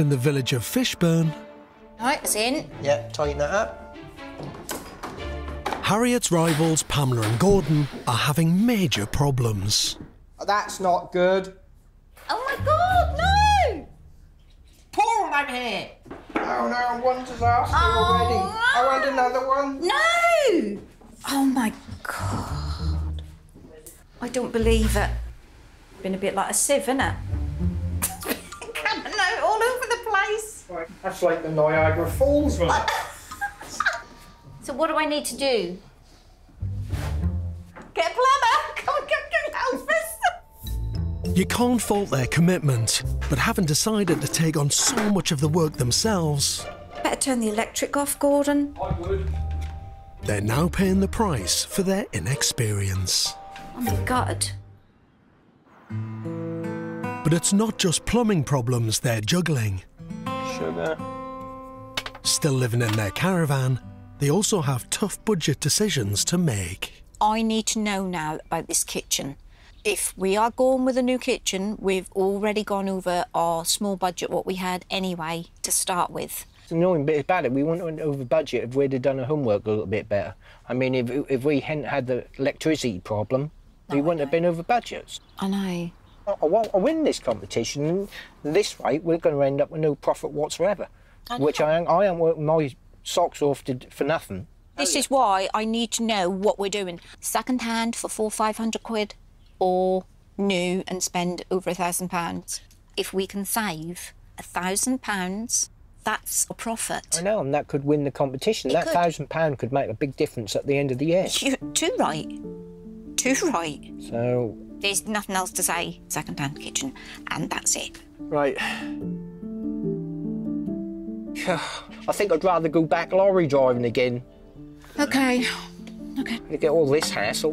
In the village of Fishburn, Right, it's in. Yeah, tighten that up. Harriet's rivals Pamela and Gordon are having major problems. That's not good. Oh my god, no! Pour them over here. Oh no, one disaster Oh, already. I want oh, another one. No! Oh my god. I don't believe it. Been a bit like a sieve, isn't That's like the Niagara Falls one. So what do I need to do? Get a plumber! Come on, come, come, help us! You can't fault their commitment, but having decided to take on so much of the work themselves, Better turn the electric off, Gordon. I would. they're now paying the price for their inexperience. Oh my god. But it's not just plumbing problems they're juggling. Sugar. Still living in their caravan, they also have tough budget decisions to make. I need to know now about this kitchen. If we are going with a new kitchen, we've already gone over our small budget, what we had anyway, to start with. The annoying bit about it, we wouldn't went over budget if we'd have done our homework a little bit better. I mean, if, if we hadn't had the electricity problem, we oh, wouldn't have been over budgets. I know. I, I want to win this competition. This way, we're going to end up with no profit whatsoever. Which I, I am working my socks off to, for nothing. This is why I need to know what we're doing. Second hand for four, five hundred quid, or new and spend over a thousand pounds. If we can save a thousand pounds, that's a profit. I know, and that could win the competition. that could. thousand pound could make a big difference at the end of the year. You're too right. Too right. So, There's nothing else to say. Second hand kitchen, and that's it. right. I think I'd rather go back lorry driving again Okay. Okay. to get all this hassle.